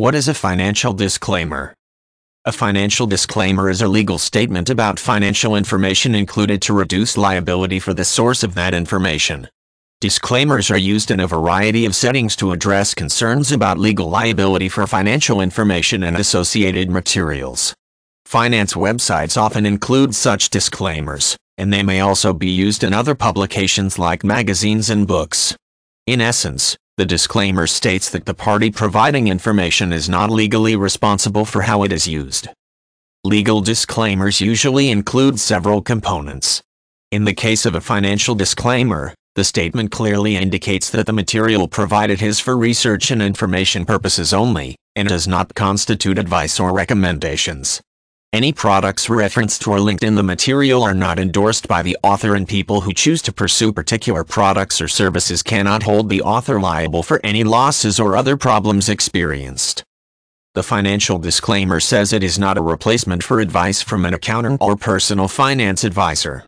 What is a financial disclaimer? A financial disclaimer is a legal statement about financial information included to reduce liability for the source of that information. Disclaimers are used in a variety of settings to address concerns about legal liability for financial information and associated materials. Finance websites often include such disclaimers, and they may also be used in other publications like magazines and books. In essence, the disclaimer states that the party providing information is not legally responsible for how it is used. Legal disclaimers usually include several components. In the case of a financial disclaimer, the statement clearly indicates that the material provided is for research and information purposes only, and does not constitute advice or recommendations. Any products referenced or linked in the material are not endorsed by the author and people who choose to pursue particular products or services cannot hold the author liable for any losses or other problems experienced. The financial disclaimer says it is not a replacement for advice from an accountant or personal finance advisor.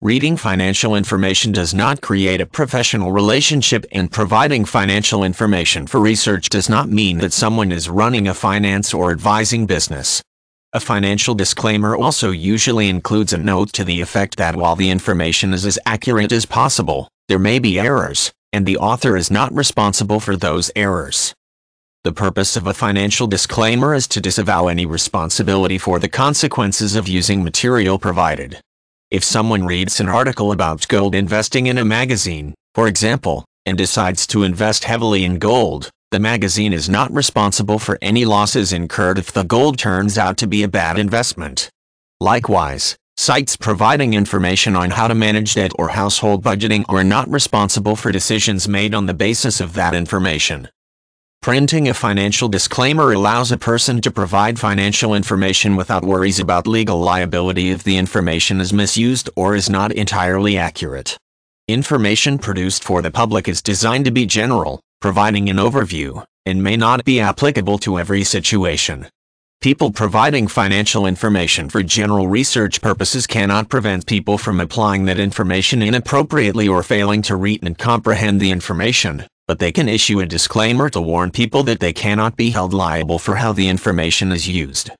Reading financial information does not create a professional relationship and providing financial information for research does not mean that someone is running a finance or advising business. A financial disclaimer also usually includes a note to the effect that while the information is as accurate as possible, there may be errors, and the author is not responsible for those errors. The purpose of a financial disclaimer is to disavow any responsibility for the consequences of using material provided. If someone reads an article about gold investing in a magazine, for example, and decides to invest heavily in gold, the magazine is not responsible for any losses incurred if the gold turns out to be a bad investment. Likewise, sites providing information on how to manage debt or household budgeting are not responsible for decisions made on the basis of that information. Printing a financial disclaimer allows a person to provide financial information without worries about legal liability if the information is misused or is not entirely accurate. Information produced for the public is designed to be general, providing an overview, and may not be applicable to every situation. People providing financial information for general research purposes cannot prevent people from applying that information inappropriately or failing to read and comprehend the information, but they can issue a disclaimer to warn people that they cannot be held liable for how the information is used.